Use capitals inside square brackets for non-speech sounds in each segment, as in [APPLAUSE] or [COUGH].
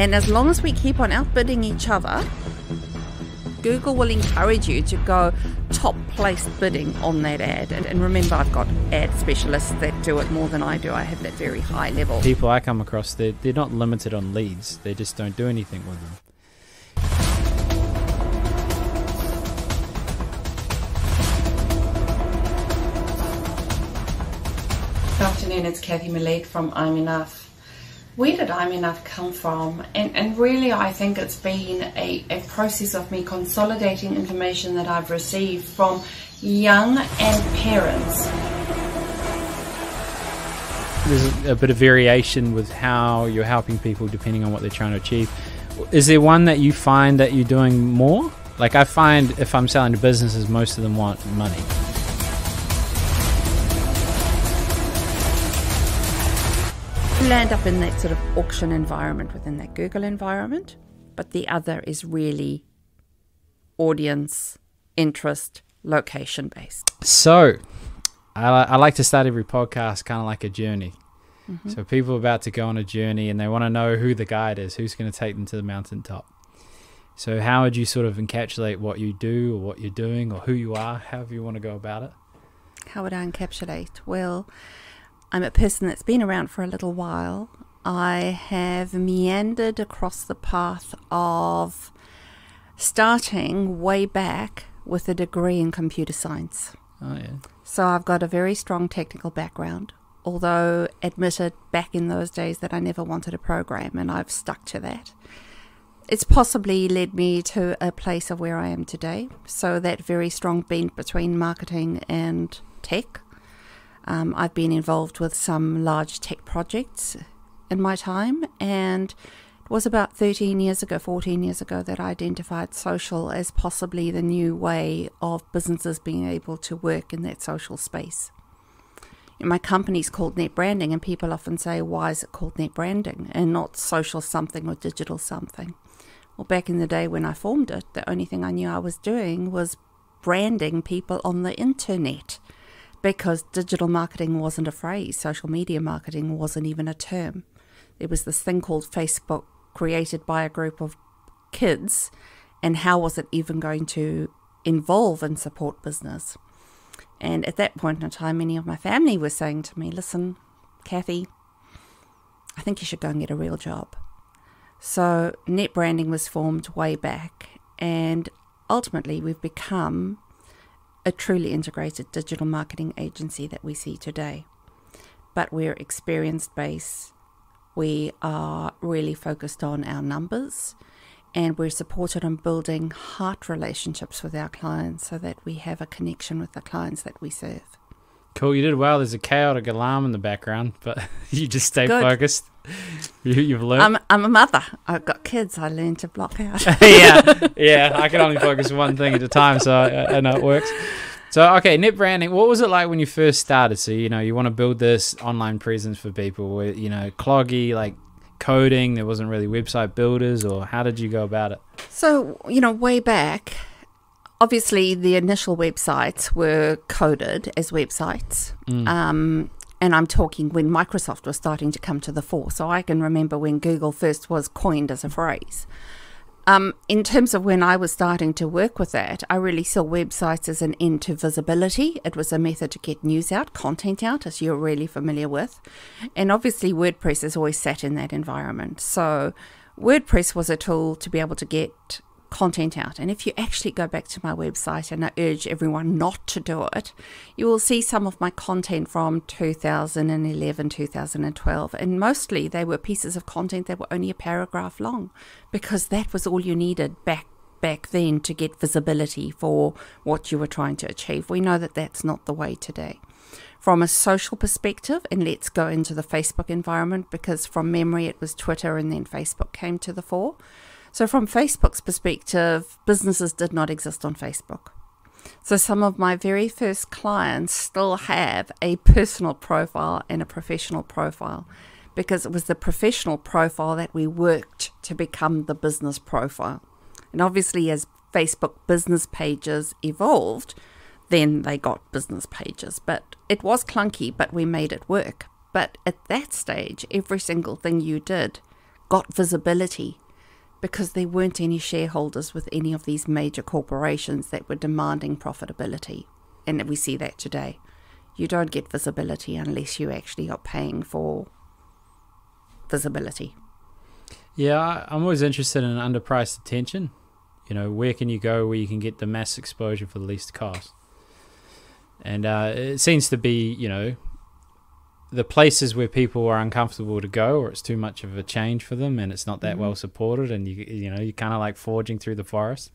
And as long as we keep on outbidding each other, Google will encourage you to go top place bidding on that ad. And, and, remember, I've got ad specialists that do it more than I do. I have that very high level. People I come across, they're, they're not limited on leads, they just don't do anything with them. Good afternoon, it's Cathy Mellett from I'm Enough where did I'm Enough come from? And, and really, I think it's been a, a process of me consolidating information that I've received from young and parents. There's a bit of variation with how you're helping people depending on what they're trying to achieve. Is there one that you find that you're doing more? Like, I find if I'm selling to businesses, most of them want money. Land up in that sort of auction environment within that Google environment, but the other is really audience, interest, location based. So, I, I like to start every podcast kind of like a journey. Mm-hmm. So, people are about to go on a journey and they want to know who the guide is, who's going to take them to the mountaintop. So, how would you sort of encapsulate what you do or what you're doing or who you are, however you want to go about it? How would I encapsulate? Well, I'm a person that's been around for a little while. I have meandered across the path of starting way back with a degree in computer science. Oh, yeah. So I've got a very strong technical background, although admitted back in those days that I never wanted a program, and I've stuck to that. It's possibly led me to a place of where I am today. So that very strong bent between marketing and tech um, I've been involved with some large tech projects in my time, and it was about 13 years ago, 14 years ago, that I identified social as possibly the new way of businesses being able to work in that social space. My company's called Net Branding, and people often say, why is it called Net Branding and not social something or digital something? Well, back in the day when I formed it, the only thing I knew I was doing was branding people on the internet because digital marketing wasn't a phrase, social media marketing wasn't even a term. There was this thing called Facebook created by a group of kids, and how was it even going to involve and support business? And at that point in time, many of my family were saying to me, Listen, Cathy, I think you should go and get a real job. So, net branding was formed way back, and ultimately, we've become a truly integrated digital marketing agency that we see today. But we're experience based, we are really focused on our numbers, and we're supported on building heart relationships with our clients so that we have a connection with the clients that we serve. Cool, you did well. There's a chaotic alarm in the background, but [LAUGHS] you just stay Good. focused. You, have learned. I'm, I'm a mother. I've got kids. I learn to block out. [LAUGHS] yeah, [LAUGHS] yeah. I can only focus one thing at a time, so I, I know it works. So okay, net branding. What was it like when you first started? So you know you want to build this online presence for people. Where you know cloggy like coding. There wasn't really website builders, or how did you go about it? So you know way back, obviously the initial websites were coded as websites. Mm. Um, and I'm talking when Microsoft was starting to come to the fore. So I can remember when Google first was coined as a phrase. Um, in terms of when I was starting to work with that, I really saw websites as an end to visibility. It was a method to get news out, content out, as you're really familiar with. And obviously, WordPress has always sat in that environment. So, WordPress was a tool to be able to get content out. And if you actually go back to my website, and I urge everyone not to do it, you will see some of my content from 2011, 2012. And mostly they were pieces of content that were only a paragraph long because that was all you needed back back then to get visibility for what you were trying to achieve. We know that that's not the way today. From a social perspective, and let's go into the Facebook environment because from memory it was Twitter and then Facebook came to the fore. So, from Facebook's perspective, businesses did not exist on Facebook. So, some of my very first clients still have a personal profile and a professional profile because it was the professional profile that we worked to become the business profile. And obviously, as Facebook business pages evolved, then they got business pages. But it was clunky, but we made it work. But at that stage, every single thing you did got visibility because there weren't any shareholders with any of these major corporations that were demanding profitability. And we see that today. You don't get visibility unless you actually are paying for visibility. Yeah, I'm always interested in underpriced attention. You know, where can you go where you can get the mass exposure for the least cost? And uh, it seems to be, you know, the places where people are uncomfortable to go, or it's too much of a change for them, and it's not that mm-hmm. well supported, and you you know you're kind of like forging through the forest.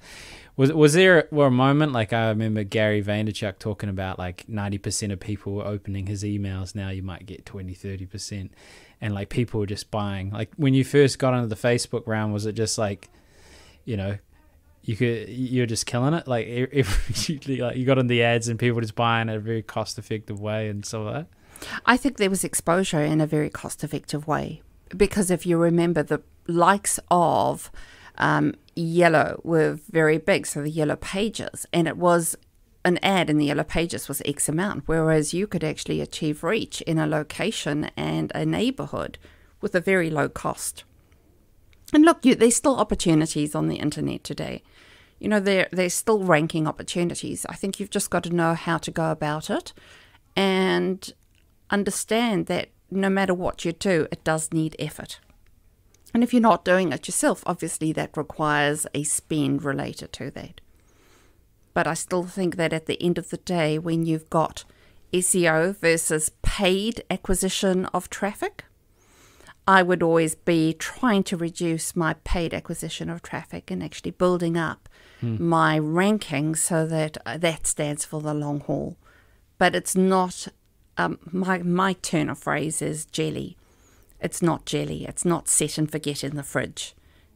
Was was there were a moment like I remember Gary Vaynerchuk talking about like ninety percent of people were opening his emails now you might get 20 30 percent, and like people were just buying. Like when you first got into the Facebook round, was it just like, you know, you could you're just killing it like [LAUGHS] if you, like you got in the ads and people just buying in a very cost effective way and so that. I think there was exposure in a very cost effective way because if you remember the likes of um, yellow were very big, so the yellow pages, and it was an ad in the yellow pages was X amount, whereas you could actually achieve reach in a location and a neighborhood with a very low cost. And look, you, there's still opportunities on the internet today. You know, there there's still ranking opportunities. I think you've just got to know how to go about it, and understand that no matter what you do, it does need effort. And if you're not doing it yourself, obviously that requires a spend related to that. But I still think that at the end of the day, when you've got SEO versus paid acquisition of traffic, I would always be trying to reduce my paid acquisition of traffic and actually building up hmm. my ranking so that uh, that stands for the long haul. But it's not um, my my turn of phrase is jelly. It's not jelly. It's not set and forget in the fridge.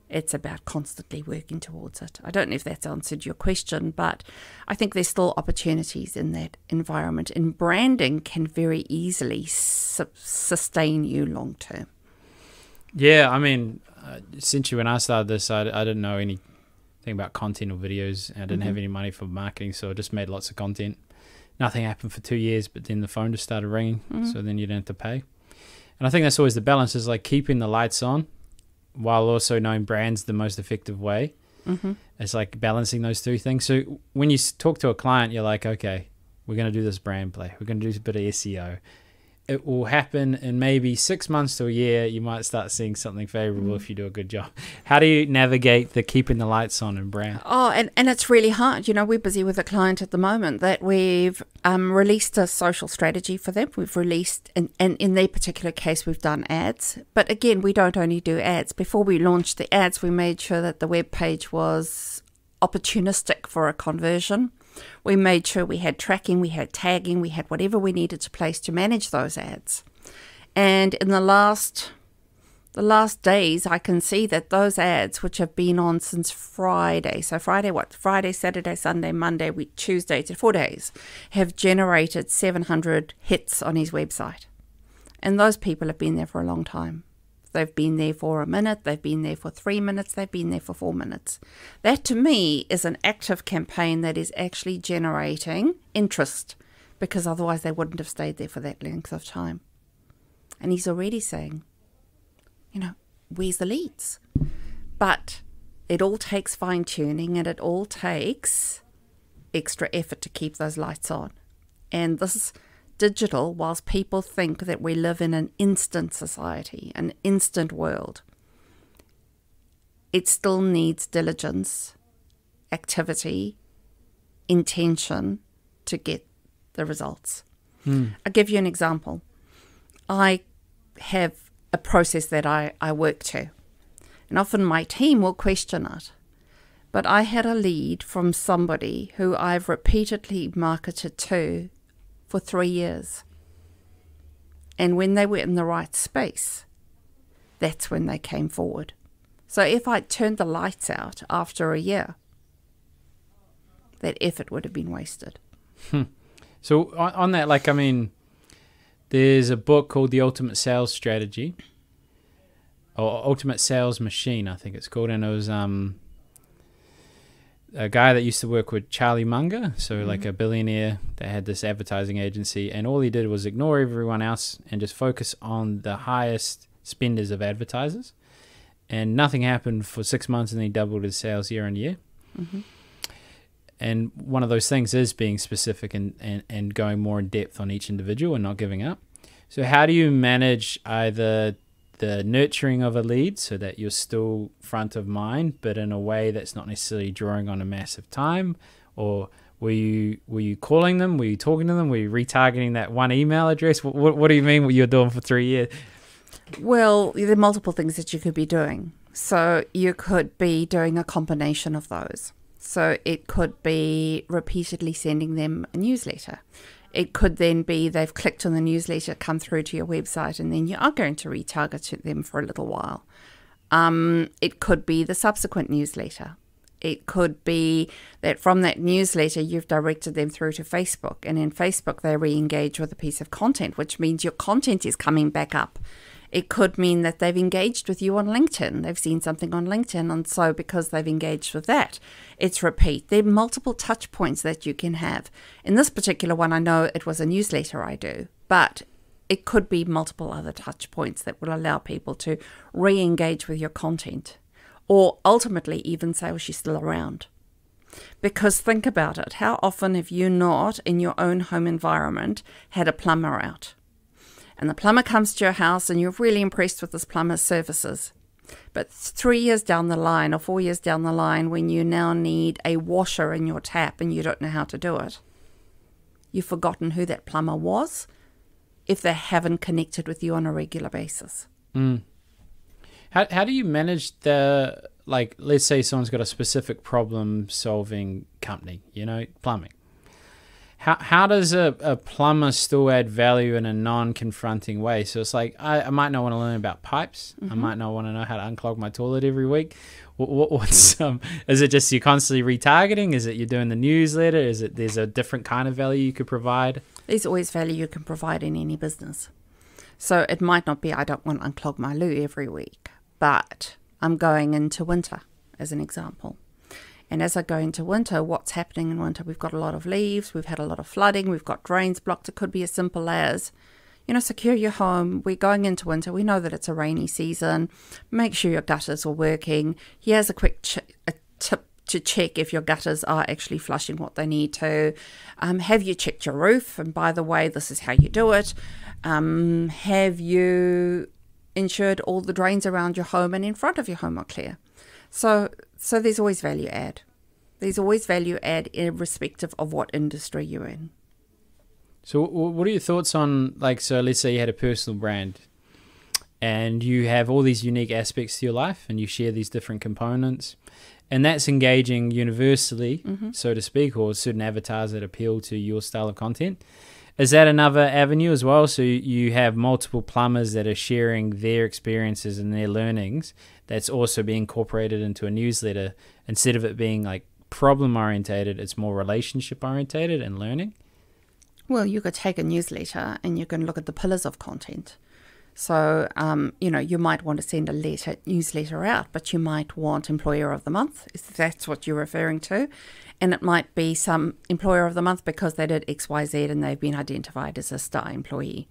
It's about constantly working towards it. I don't know if that's answered your question, but I think there's still opportunities in that environment. And branding can very easily su- sustain you long term. Yeah, I mean, uh, since you when I started this, I, I didn't know anything about content or videos. I didn't mm-hmm. have any money for marketing, so I just made lots of content nothing happened for two years, but then the phone just started ringing, mm. so then you didn't have to pay. And I think that's always the balance is like keeping the lights on while also knowing brands the most effective way. Mm-hmm. It's like balancing those two things. So when you talk to a client, you're like, okay, we're going to do this brand play. We're going to do a bit of SEO it will happen in maybe six months to a year. You might start seeing something favorable if you do a good job. How do you navigate the keeping the lights on in brand? Oh, and, and it's really hard. You know, we're busy with a client at the moment that we've um, released a social strategy for them. We've released, and, and in their particular case, we've done ads. But again, we don't only do ads. Before we launched the ads, we made sure that the web page was opportunistic for a conversion. We made sure we had tracking, we had tagging, we had whatever we needed to place to manage those ads. And in the last the last days I can see that those ads which have been on since Friday, so Friday what? Friday, Saturday, Sunday, Monday, Tuesday to 4 days have generated 700 hits on his website. And those people have been there for a long time. They've been there for a minute, they've been there for three minutes, they've been there for four minutes. That to me is an active campaign that is actually generating interest because otherwise they wouldn't have stayed there for that length of time. And he's already saying, you know, where's the leads? But it all takes fine tuning and it all takes extra effort to keep those lights on. And this is digital whilst people think that we live in an instant society, an instant world. It still needs diligence, activity, intention to get the results. Hmm. I'll give you an example. I have a process that I, I work to, and often my team will question it. But I had a lead from somebody who I've repeatedly marketed to for three years. And when they were in the right space, that's when they came forward. So if I turned the lights out after a year, that effort would have been wasted. Hmm. So on, on, that, like, I mean, there's a book called The Ultimate Sales Strategy, or Ultimate Sales Machine, I think it's called, and it was um, a guy that used to work with Charlie Munger, so mm-hmm. like a billionaire that had this advertising agency, and all he did was ignore everyone else and just focus on the highest spenders of advertisers. and nothing happened for six months, and he doubled his sales year on year. Mm-hmm. And one of those things is being specific and, and, and going more in depth on each individual and not giving up. So, how do you manage either the nurturing of a lead so that you're still front of mind, but in a way that's not necessarily drawing on a massive time? Or were you were you calling them? Were you talking to them? Were you retargeting that one email address? What, what, do you mean what you're doing for three years? Well, there are multiple things that you could be doing. So you could be doing a combination of those. So it could be repeatedly sending them a newsletter. It could then be they've clicked on the newsletter, come through to your website, and then you are going to retarget them for a little while. Um, it could be the subsequent newsletter. It could be that from that newsletter, you've directed them through to Facebook, and in Facebook, they re engage with a piece of content, which means your content is coming back up it could mean that they've engaged with you on LinkedIn. They've seen something on LinkedIn, and so because they've engaged with that, it's repeat. There are multiple touch points that you can have. In this particular one, I know it was a newsletter I do, but it could be multiple other touch points that will allow people to re engage with your content or ultimately even say, well, she's still around. Because think about it how often have you not, in your own home environment, had a plumber out? And the plumber comes to your house and you're really impressed with this plumber's services. But three years down the line or four years down the line, when you now need a washer in your tap and you don't know how to do it, you've forgotten who that plumber was if they haven't connected with you on a regular basis. Mm. How, how do you manage the, like, let's say someone's got a specific problem solving company, you know, plumbing how how does a, a plumber still add value in a non-confronting way? So it's like I, I might not want to learn about pipes. Mm-hmm. I might not want to know how to unclog my toilet every week. What, what, what's [LAUGHS] um? Is it just you're constantly retargeting? Is it you're doing the newsletter? Is it there's a different kind of value you could provide? There's always value you can provide in any business. So it might not be I don't want to unclog my loo every week, but I'm going into winter as an example. And as I go into winter, what's happening in winter? We've got a lot of leaves, we've had a lot of flooding, we've got drains blocked. It could be as simple as, you know, secure your home. We're going into winter. We know that it's a rainy season. Make sure your gutters are working. Here's a quick a tip to check if your gutters are actually flushing what they need to. Um, have you checked your roof? And by the way, this is how you do it. Um, have you ensured all the drains around your home and in front of your home are clear? So, so there's always value add. There's always value add irrespective of what industry you're in. So, what are your thoughts on like? So, let's say you had a personal brand, and you have all these unique aspects to your life, and you share these different components, and that's engaging universally, mm-hmm. so to speak, or certain avatars that appeal to your style of content. Is that another avenue as well? So you have multiple plumbers that are sharing their experiences and their learnings. That's also being incorporated into a newsletter instead of it being like problem orientated. It's more relationship orientated and learning. Well, you could take a newsletter and you can look at the pillars of content. So, um, you know, you might want to send a letter newsletter out, but you might want Employer of the Month, if that's what you're referring to. And it might be some Employer of the Month because they did XYZ and they've been identified as a star employee.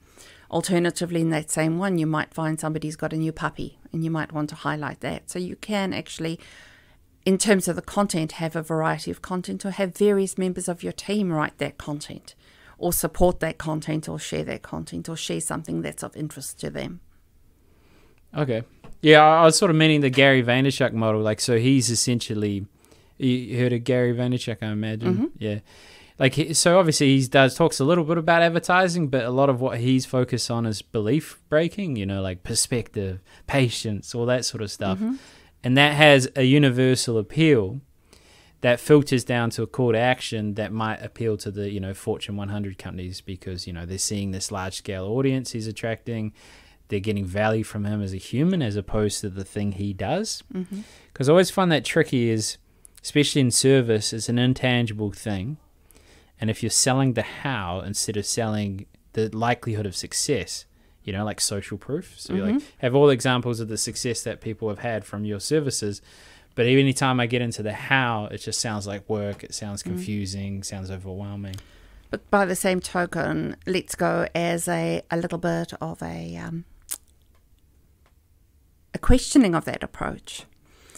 Alternatively, in that same one, you might find somebody's got a new puppy and you might want to highlight that. So you can actually, in terms of the content, have a variety of content or have various members of your team write that content or support that content or share that content or share something that's of interest to them. Okay. Yeah, I was sort of meaning the Gary Vaynerchuk model. Like, so he's essentially, you heard of Gary Vaynerchuk, I imagine. Mm-hmm. Yeah. Like, so obviously he does talks a little bit about advertising, but a lot of what he's focused on is belief breaking, you know, like perspective, patience, all that sort of stuff. Mm-hmm. And that has a universal appeal that filters down to a call to action that might appeal to the you know Fortune 100 companies because you know they're seeing this large scale audience he's attracting. They're getting value from him as a human as opposed to the thing he does. Because mm-hmm. I always find that tricky is, especially in service, it's an intangible thing. And if you're selling the how instead of selling the likelihood of success, you know, like social proof. So mm-hmm. you like have all examples of the success that people have had from your services but any time I get into the how, it just sounds like work. It sounds mm. confusing. Mm. Sounds overwhelming. But by the same token, let's go as a, a little bit of a um, a questioning of that approach.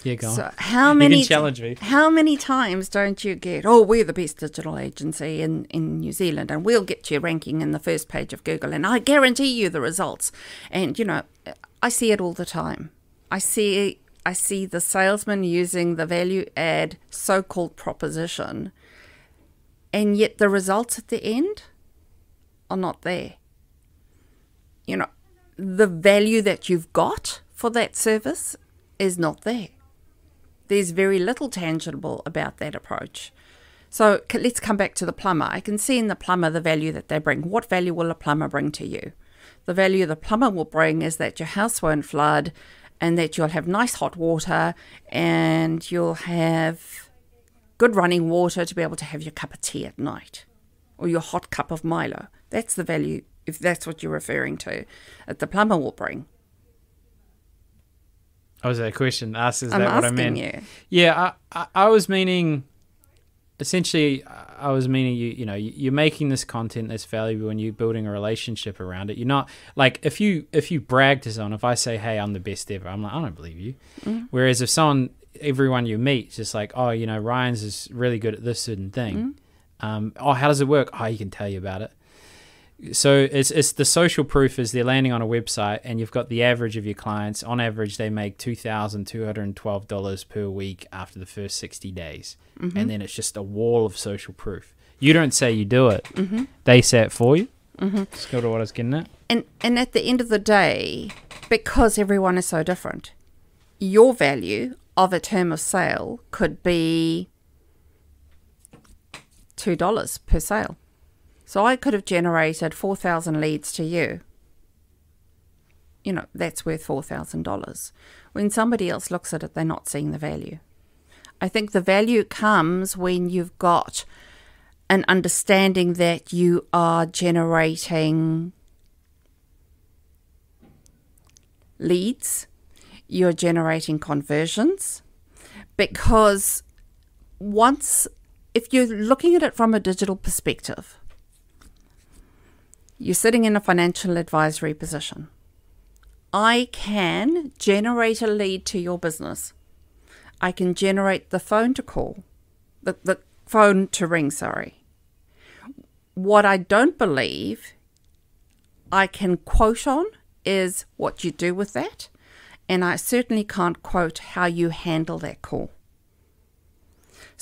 Yeah, go on. So how many challenge me. How many times don't you get? Oh, we're the best digital agency in in New Zealand, and we'll get you ranking in the first page of Google, and I guarantee you the results. And you know, I see it all the time. I see I see the salesman using the value add so-called proposition, and yet the results at the end are not there. You know, the value that you've got for that service is not there there's very little tangible about that approach. So let's come back to the plumber. I can see in the plumber the value that they bring. What value will a plumber bring to you? The value the plumber will bring is that your house won't flood and that you'll have nice hot water and you'll have good running water to be able to have your cup of tea at night or your hot cup of Milo. That's the value, if that's what you're referring to, that the plumber will bring. Oh, was that a question? Asked, is I'm that what I meant? you. Yeah, I, I, I was meaning, essentially, I was meaning you. You know, you- you're making this content that's valuable, and you're building a relationship around it. You're not like if you if you brag to someone. If I say, "Hey, I'm the best ever," I'm like, I don't believe you. Whereas if someone, everyone you meet, is just like, "Oh, you know, Ryan's is really good at this certain thing." Um, oh, how does it work? Oh, he can tell you about it. So it's it's the social proof is they're landing on a website and you've got the average of your clients. On average, they make two thousand two hundred and twelve dollars per week after the first sixty days, and then it's just a wall of social proof. You don't say you do it; they say it for you. Mm-hmm. That's kind of what I was getting at. And and at the end of the day, because everyone is so different, your value of a term of sale could be two dollars per sale. So I could have generated four thousand leads to you. You know, that's worth four thousand dollars. When somebody else looks at it, they're not seeing the value. I think the value comes when you've got an understanding that you are generating leads, you're generating conversions, because once, if you're looking at it from a digital perspective, you're sitting in a financial advisory position. I can generate a lead to your business. I can generate the phone to call, the, the phone to ring, sorry. What I don't believe I can quote on is what you do with that, and I certainly can't quote how you handle that call.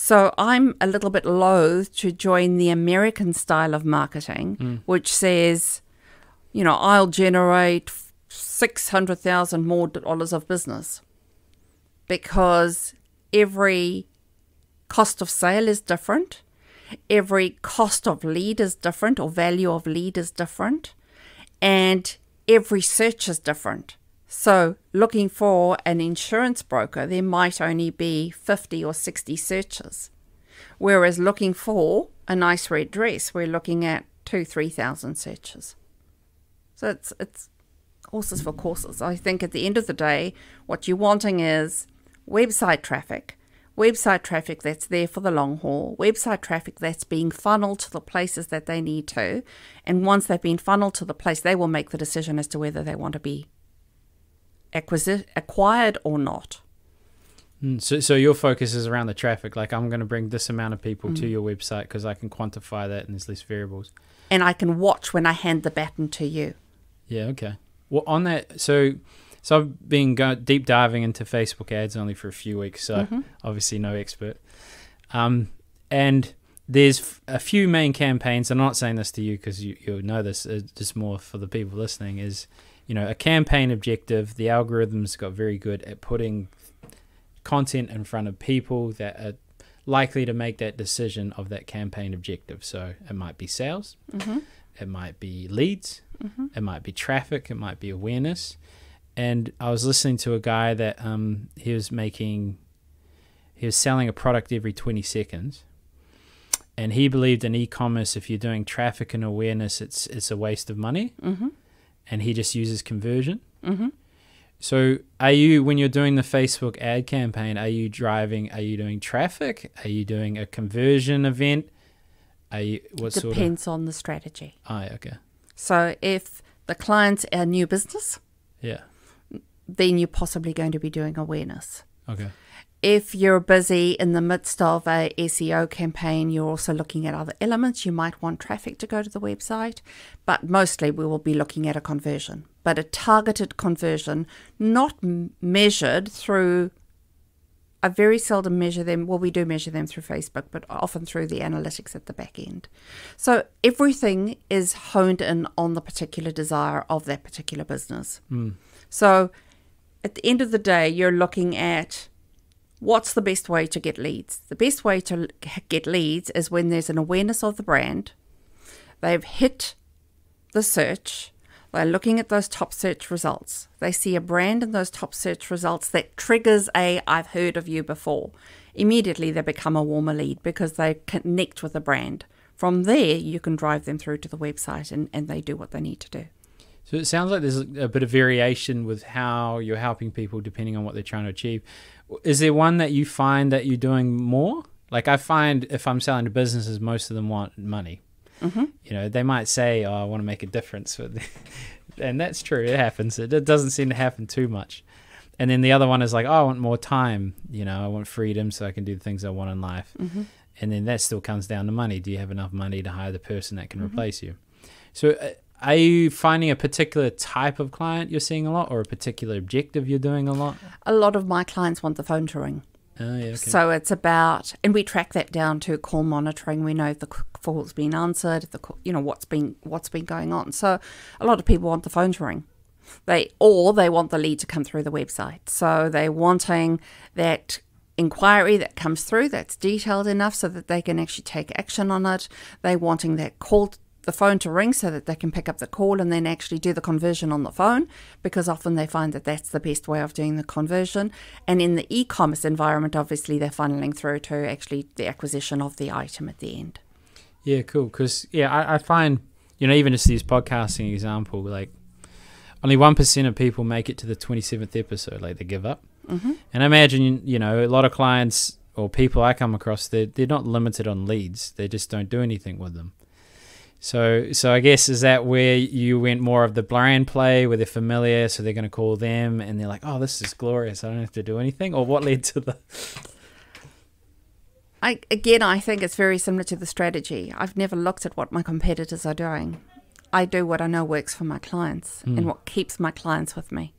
So I'm a little bit loath to join the American style of marketing, hmm. which says, you know, I'll generate six hundred thousand more dollars of business, because every cost of sale is different, every cost of lead is different, or value of lead is different, and every search is different. So, looking for an insurance broker, there might only be 50 or 60 searches. Whereas looking for a nice red dress, we're looking at two, 3,000 searches. So, it's, it's horses for courses. I think at the end of the day, what you're wanting is website traffic. Website traffic that's there for the long haul, website traffic that's being funneled to the places that they need to. And once they've been funneled to the place, they will make the decision as to whether they want to be acquisi- acquired or not. Mm, So, so your focus is around the traffic. Like, I'm going to bring this amount of people to your website because I can quantify that and there's less variables. And I can watch when I hand the baton to you. Yeah. Okay. Well, on that, so so I've been go- deep diving into Facebook ads only for a few weeks, so obviously no expert. Um, and there's a few main campaigns. I'm not saying this to you because you you know this. Uh, it's just more for the people listening. Is you know a campaign objective. The algorithms got very good at putting content in front of people that are likely to make that decision of that campaign objective. So it might be sales, mm-hmm. it might be leads, mm-hmm. it might be traffic, it might be awareness. And I was listening to a guy that um, he was making, he was selling a product every 20 seconds. And he believed in e-commerce, if you're doing traffic and awareness, it's it's a waste of money. Mm-hmm. And he just uses conversion. Mm-hmm. So, are you when you're doing the Facebook ad campaign? Are you driving? Are you doing traffic? Are you doing a conversion event? Are you what sort of? Depends on the strategy. Oh, yeah, okay, So if the client's a new business, yeah, then you're possibly going to be doing awareness. Okay. If you're busy in the midst of a SEO campaign, you're also looking at other elements. You might want traffic to go to the website, but mostly we will be looking at a conversion, but a targeted conversion, not m- measured through. I very seldom measure them. Well, we do measure them through Facebook, but often through the analytics at the back end. So everything is honed in on the particular desire of that particular business. Mm. So at the end of the day, you're looking at what's the best way to get leads. The best way to get leads is when there's an awareness of the brand, they've hit the search, they're looking at those top search results. They see a brand in those top search results that triggers a I've heard of you before. Immediately they become a warmer lead because they connect with the brand. From there, you can drive them through to the website and, and they do what they need to do. So it sounds like there's a bit of variation with how you're helping people depending on what they're trying to achieve. Is there one that you find that you're doing more? Like I find if I'm selling to businesses, most of them want money. Mm-hmm. You know, they might say, "Oh, I want to make a difference," [LAUGHS] and that's true. It happens. It doesn't seem to happen too much. And then the other one is like, "Oh, I want more time." You know, I want freedom so I can do the things I want in life. Mm-hmm. And then that still comes down to money. Do you have enough money to hire the person that can Mhm. replace you? So, uh, are you finding a particular type of client you're seeing a lot, or a particular objective you're doing a lot? A lot of my clients want the phone to ring. Oh, yeah. Okay. So it's about, and we track that down to call monitoring. We know if the call's been answered, if the call, you know what's been what's been going on. So a lot of people want the phone to ring. They or they want the lead to come through the website. So they're wanting that inquiry that comes through that's detailed enough so that they can actually take action on it. They're wanting that call the phone to ring so that they can pick up the call and then actually do the conversion on the phone because often they find that that's the best way of doing the conversion. And in the e commerce environment, obviously, they're funneling through to actually the acquisition of the item at the end. Yeah, cool. Because yeah, I, I find you know even just this podcasting example, like only one percent of people make it to the twenty seventh episode, like they give up. Mm-hmm. And I imagine you know a lot of clients or people I come across, they're they're not limited on leads. They just don't do anything with them. So so I guess is that where you went more of the brand play, where they're familiar, so they're going to call them, and they're like, oh, this is glorious. I don't have to do anything. Or what led to the [LAUGHS] I, again, I think it's very similar to the strategy. I've never looked at what my competitors are doing. I do what I know works for my clients Hmm. and what keeps my clients with me.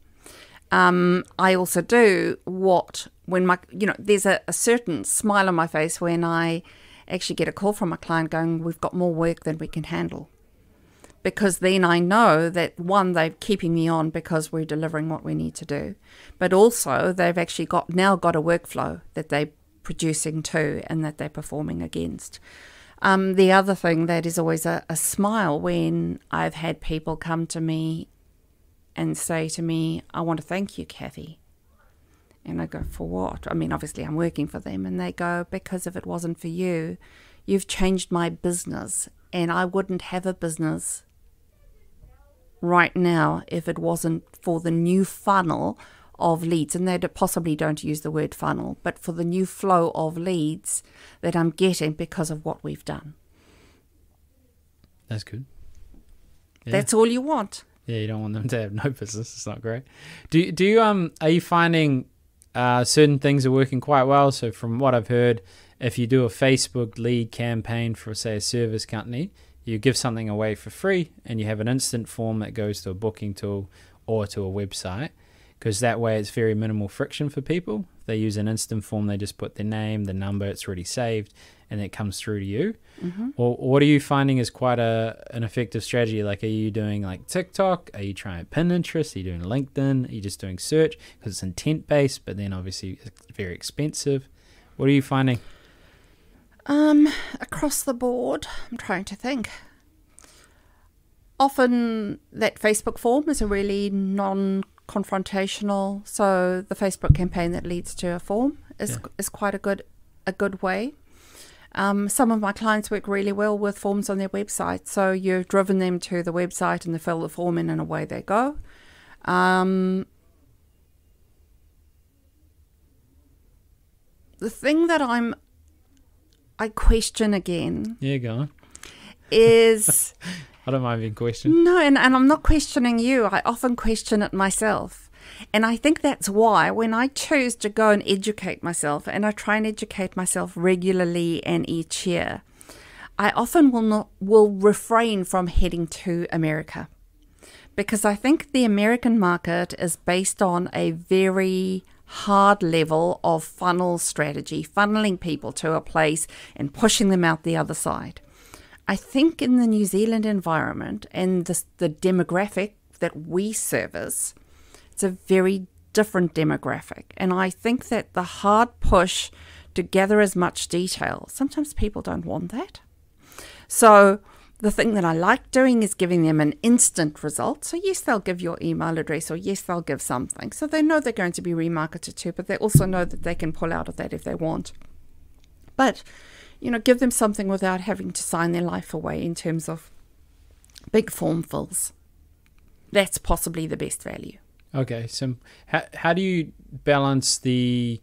Um, I also do what when my you know there's a, a certain smile on my face when I actually get a call from a client going, "We've got more work than we can handle," because then I know that one they're keeping me on because we're delivering what we need to do, but also they've actually got now got a workflow that they're producing too and that they're performing against. Um, the other thing that is always a, a smile when I've had people come to me and say to me, I want to thank you, Cathy. And I go, For what? I mean, obviously, I'm working for them. And they go, Because if it wasn't for you, you've changed my business. And I wouldn't have a business right now if it wasn't for the new funnel of leads. And they possibly don't use the word funnel, but for the new flow of leads that I'm getting because of what we've done. That's good. Yeah. That's all you want. Yeah, you don't want them to have no business. It's not great. Do do you um are you finding uh, certain things are working quite well? So from what I've heard, if you do a Facebook lead campaign for say a service company, you give something away for free, and you have an instant form that goes to a booking tool or to a website, because that way it's very minimal friction for people. If they use an instant form, they just put their name, the number, it's already saved, and it comes through to you. hmm Or what are you finding is quite a an effective strategy? Like, are you doing like TikTok? Are you trying Pinterest? Are you doing LinkedIn? Are you just doing search because it's intent based, but then obviously it's very expensive? What are you finding? Um, across the board, I'm trying to think. Often that Facebook form is a really non-confrontational, so the Facebook campaign that leads to a form is Yeah. is quite a good a good way. Um, some of my clients work really well with forms on their website, so you've driven them to the website and they fill the form in and away they go. Um, the thing that I'm I question again Yeah, go on. is [LAUGHS] I don't mind being questioned. no, and, and I'm not questioning you. I often question it myself. And I think that's why when I choose to go and educate myself, and I try and educate myself regularly and each year, I often will not will refrain from heading to America because I think the American market is based on a very hard level of funnel strategy, funneling people to a place and pushing them out the other side. I think in the New Zealand environment and the, the demographic that we service, it's a very different demographic. And I think that the hard push to gather as much detail, sometimes people don't want that. So the thing that I like doing is giving them an instant result. So, yes, they'll give your email address or yes, they'll give something. So they know they're going to be remarketed to, but they also know that they can pull out of that if they want. But, you know, give them something without having to sign their life away in terms of big form fills. That's possibly the best value. Okay, so how, how do you balance the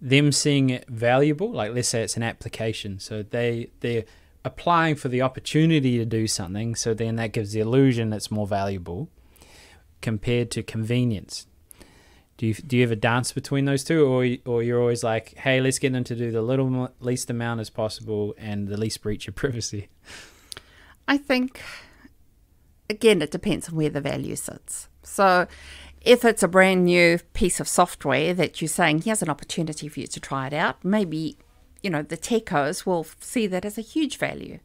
them seeing it valuable? Like, let's say it's an application, so they they're applying for the opportunity to do something, so then that gives the illusion it's more valuable compared to convenience. Do you do you ever dance between those two, or or you're always like, hey, let's get them to do the little least amount as possible and the least breach of privacy? I think again it depends on where the value sits. So if it's a brand new piece of software that you're saying here's an opportunity for you to try it out, maybe you know, the techos will see that as a huge value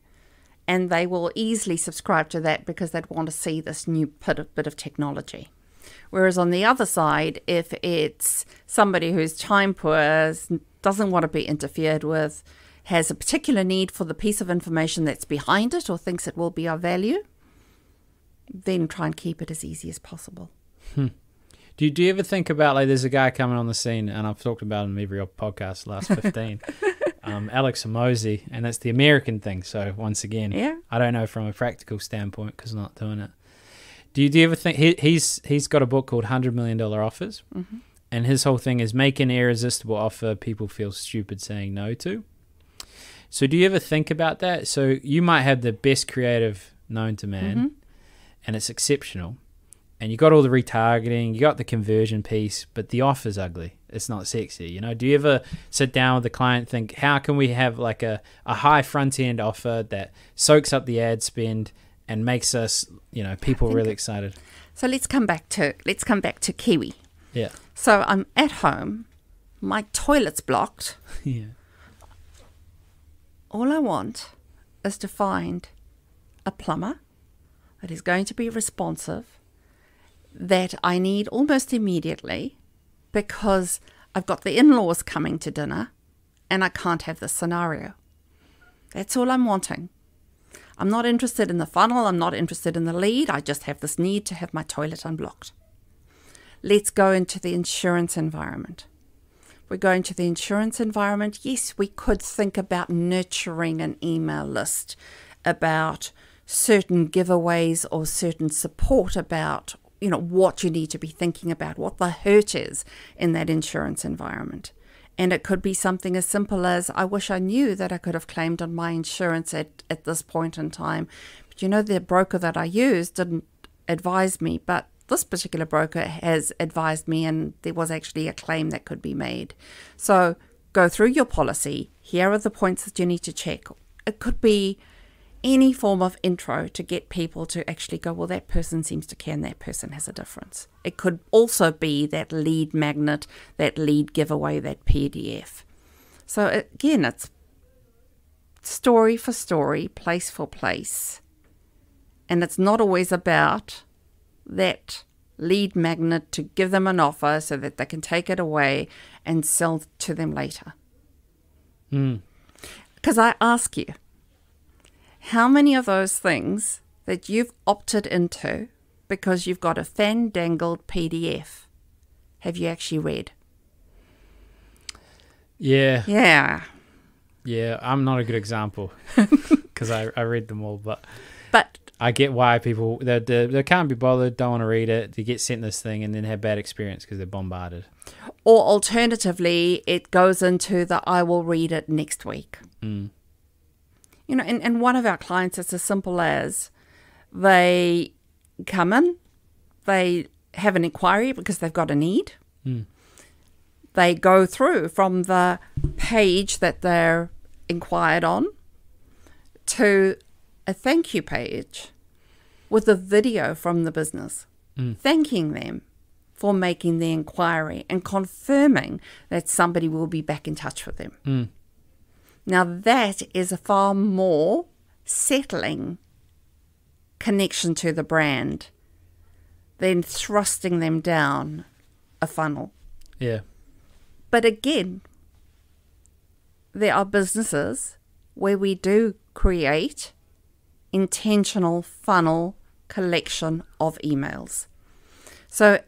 and they will easily subscribe to that because they'd want to see this new bit of, bit of technology. Whereas on the other side, if it's somebody who's time poor, doesn't want to be interfered with, has a particular need for the piece of information that's behind it or thinks it will be of value, then try and keep it as easy as possible. Hmm. Do you, do you ever think about like there's a guy coming on the scene, and I've talked about him every podcast the last 15, [LAUGHS] um, Alex Hormozi, and that's the American thing. So once again, yeah. I don't know from a practical standpoint because I'm not doing it. Do you, do you ever think he, he's he's got a book called Hundred Million Dollar Offers, mm-hmm. and his whole thing is make an irresistible offer people feel stupid saying no to. So do you ever think about that? So you might have the best creative known to man, mm-hmm. and it's exceptional, and you got all the retargeting, you got the conversion piece, but the offer's ugly it's not sexy. You know, do you ever sit down with the client think how can we have like a, a high front end offer that soaks up the ad spend and makes us, you know, people really excited? So let's come back to let's come back to Kiwi. Yeah. So I'm at home, my toilet's blocked. [LAUGHS] yeah. All I want is to find a plumber that is going to be responsive that I need almost immediately because I've got the in laws coming to dinner and I can't have this scenario. That's all I'm wanting. I'm not interested in the funnel, I'm not interested in the lead, I just have this need to have my toilet unblocked. Let's go into the insurance environment. We're going to the insurance environment. Yes, we could think about nurturing an email list about certain giveaways or certain support about you know what you need to be thinking about, what the hurt is in that insurance environment. And it could be something as simple as I wish I knew that I could have claimed on my insurance at, at this point in time. But you know, the broker that I used didn't advise me, but this particular broker has advised me, and there was actually a claim that could be made. So go through your policy. Here are the points that you need to check. It could be any form of intro to get people to actually go, well, that person seems to care and that person has a difference. It could also be that lead magnet, that lead giveaway, that PDF. So again, it's story for story, place for place. And it's not always about that lead magnet to give them an offer so that they can take it away and sell to them later. Because mm. I ask you, how many of those things that you've opted into because you've got a fandangled PDF have you actually read? Yeah. Yeah. Yeah, I'm not a good example [LAUGHS] because I, I read them all, but but I get why people they, they, can't be bothered, don't want to read it, they get sent this thing and then have bad experience because they're bombarded. Or alternatively, it goes into the I will read it next week. Mm. You know, and, and one of our clients, it's as simple as they come in, they have an inquiry because they've got a need. Mm. They go through from the page that they're inquired on to a thank you page with a video from the business Mm. thanking them for making the inquiry and confirming that somebody will be back in touch with them. Mm. Now, that is a far more settling connection to the brand than thrusting them down a funnel. Yeah. But again, there are businesses where we do create intentional funnel collection of emails. So,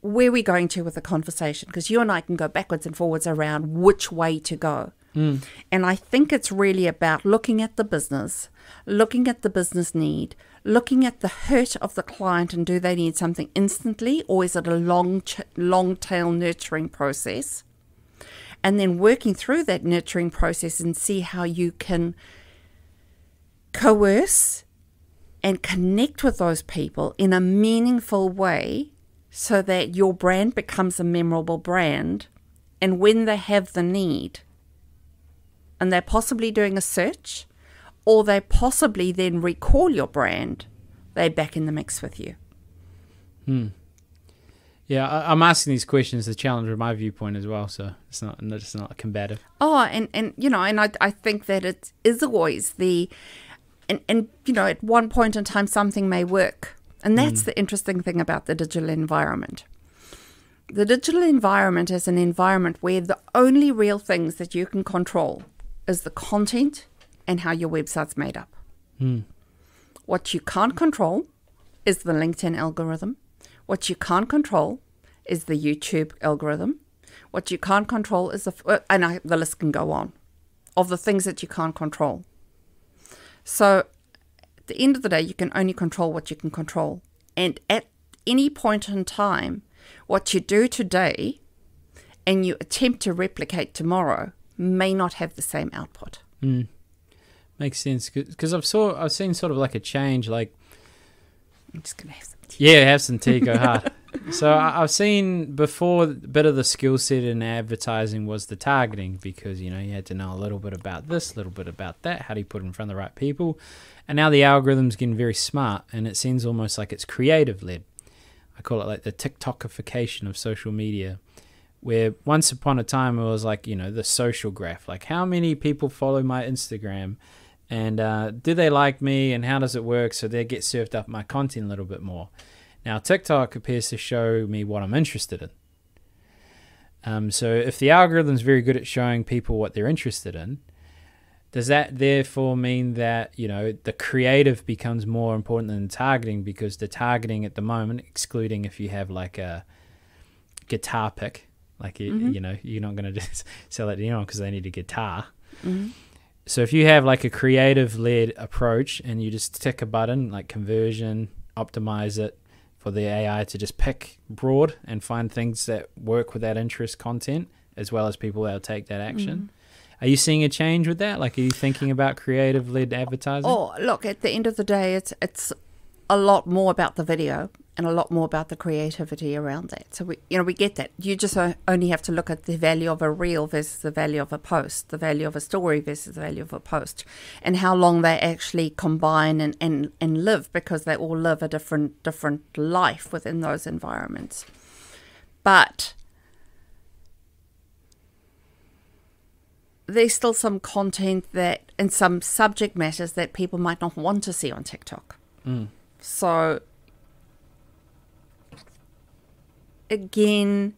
where are we going to with the conversation? Because you and I can go backwards and forwards around which way to go. Mm. And I think it's really about looking at the business, looking at the business need, looking at the hurt of the client and do they need something instantly or is it a long long tail nurturing process? And then working through that nurturing process and see how you can coerce and connect with those people in a meaningful way so that your brand becomes a memorable brand and when they have the need and they're possibly doing a search or they possibly then recall your brand, they're back in the mix with you. Hmm. Yeah, I, I'm asking these questions to challenge my viewpoint as well, so it's not it's not combative. Oh, and, and you know, and I, I think that it is always the, and, and you know, at one point in time, something may work. And that's the interesting thing about the digital environment. The digital environment is an environment where the only real things that you can control is the content and how your website's made up. Hmm. What you can't control is the LinkedIn algorithm. What you can't control is the YouTube algorithm. What you can't control is the, uh, and I, the list can go on, of the things that you can't control. So at the end of the day, you can only control what you can control. And at any point in time, what you do today and you attempt to replicate tomorrow may not have the same output. Mm. Makes sense because I've saw I've seen sort of like a change. Like, I'm just gonna have some tea. yeah, have some tea, go hard. [LAUGHS] so I, I've seen before a bit of the skill set in advertising was the targeting because you know you had to know a little bit about this, a little bit about that. How do you put it in front of the right people? And now the algorithm's getting very smart, and it seems almost like it's creative led. I call it like the TikTokification of social media where once upon a time it was like you know the social graph like how many people follow my instagram and uh, do they like me and how does it work so they get served up my content a little bit more. Now tiktok appears to show me what i'm interested in. Um, so if the algorithm's very good at showing people what they're interested in does that therefore mean that you know the creative becomes more important than targeting? Because the targeting at the moment excluding if you have like a guitar pick like you, Mhm. you know, you're not going [LAUGHS] to just sell it to anyone because they need a guitar. Mhm. So if you have like a creative led approach and you just tick a button like conversion, optimize it for the AI to just pick broad and find things that work with that interest content as well as people that'll take that action. Are you seeing a change with that? Like, are you thinking about creative led advertising? Oh, look, at the end of the day, it's it's a lot more about the video and a lot more about the creativity around that. So we, you know, we get that. You just only have to look at the value of a reel versus the value of a post, the value of a story versus the value of a post, and how long they actually combine and, and, and live because they all live a different different life within those environments. But there's still some content that and some subject matters that people might not want to see on TikTok. Mm. So again,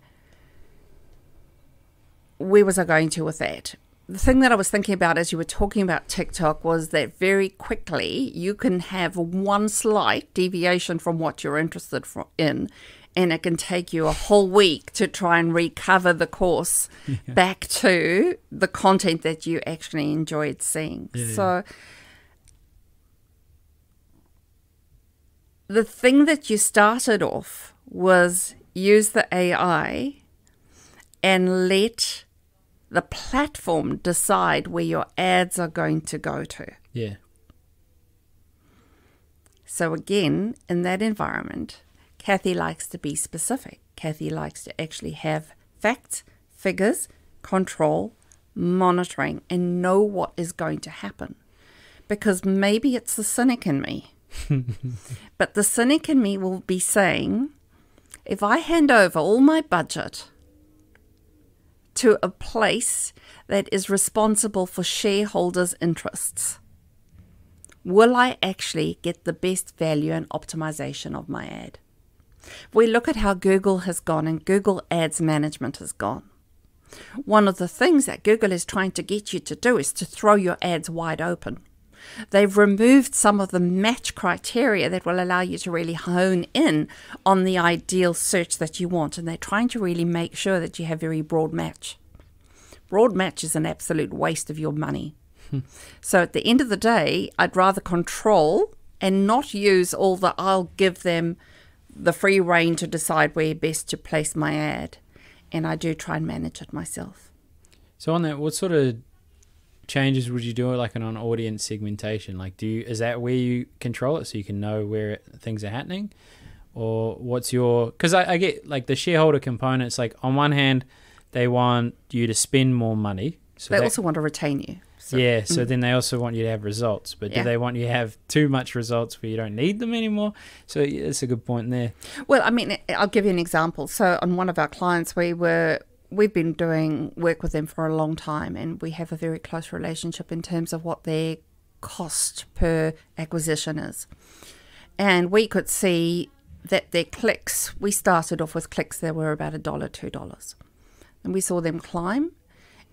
where was I going to with that? The thing that I was thinking about as you were talking about TikTok was that very quickly you can have one slight deviation from what you're interested in, and it can take you a whole week to try and recover the course [LAUGHS] back to the content that you actually enjoyed seeing. Yeah. So the thing that you started off was use the AI and let the platform decide where your ads are going to go to. Yeah. So, again, in that environment, Cathy likes to be specific. Cathy likes to actually have facts, figures, control, monitoring, and know what is going to happen. Because maybe it's the cynic in me. [LAUGHS] but the cynic in me will be saying, if I hand over all my budget to a place that is responsible for shareholders' interests, will I actually get the best value and optimization of my ad? We look at how Google has gone and Google Ads Management has gone. One of the things that Google is trying to get you to do is to throw your ads wide open. They've removed some of the match criteria that will allow you to really hone in on the ideal search that you want, and they're trying to really make sure that you have very broad match. Broad match is an absolute waste of your money. Hmm. so at the end of the day, I'd rather control and not use all the I'll give them the free reign to decide where best to place my ad. And I do try and manage it myself. So on that, what sort of changes would you do it like on audience segmentation? Like, do you is that where you control it so you can know where things are happening, or what's your? Because I, I get like the shareholder components. Like on one hand, they want you to spend more money. So they that, also want to retain you. So, yeah, so mm. then they also want you to have results, but yeah. do they want you to have too much results where you don't need them anymore? So yeah, that's a good point there. Well, I mean, I'll give you an example. So on one of our clients, we were we've been doing work with them for a long time, and we have a very close relationship in terms of what their cost per acquisition is. And we could see that their clicks, we started off with clicks that were about a dollar, two dollars. And we saw them climb.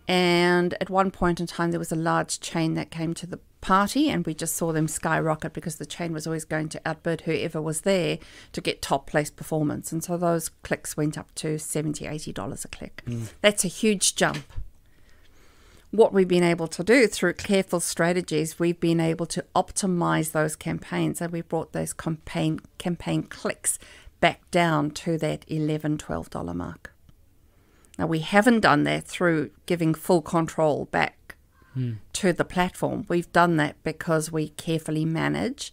And at one point in time, there was a large chain that came to the party and we just saw them skyrocket because the chain was always going to outbid whoever was there to get top place performance. And so those clicks went up to 70 80 dollars a click. Mm. that's a huge jump. What we've been able to do through careful strategies we've been able to optimize those campaigns and we brought those campaign campaign clicks back down to that 11 12 dollar mark. Now we haven't done that through giving full control back mm. to the platform. We've done that because we carefully manage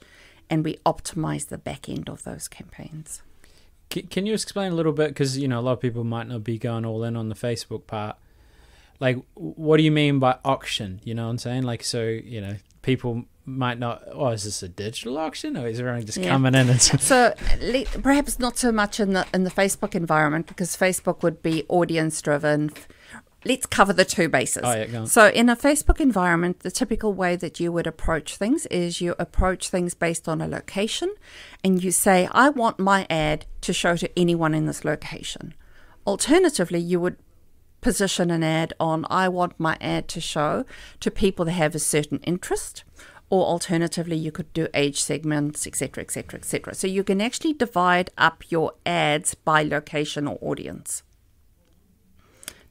and we optimize the back end of those campaigns. Can you explain a little bit? Because you know a lot of people might not be going all in on the Facebook part. Like, what do you mean by auction? You know what I'm saying? Like, so you know, people might not. Oh, is this a digital auction, or is everyone just yeah. coming in? And [LAUGHS] so perhaps not so much in the in the Facebook environment because Facebook would be audience driven let's cover the two bases. Oh, yeah, so, in a Facebook environment, the typical way that you would approach things is you approach things based on a location and you say, I want my ad to show to anyone in this location. Alternatively, you would position an ad on, I want my ad to show to people that have a certain interest. Or alternatively, you could do age segments, etc., etc., etc. So you can actually divide up your ads by location or audience.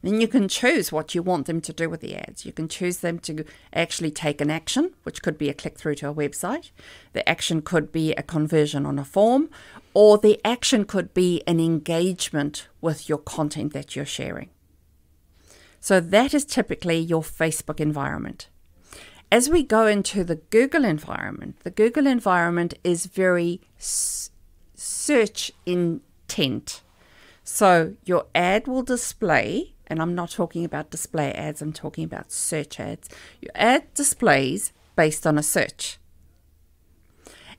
Then you can choose what you want them to do with the ads. You can choose them to actually take an action, which could be a click through to a website. The action could be a conversion on a form, or the action could be an engagement with your content that you're sharing. So that is typically your Facebook environment. As we go into the Google environment, the Google environment is very search intent. So your ad will display and I'm not talking about display ads, I'm talking about search ads. Your ad displays based on a search.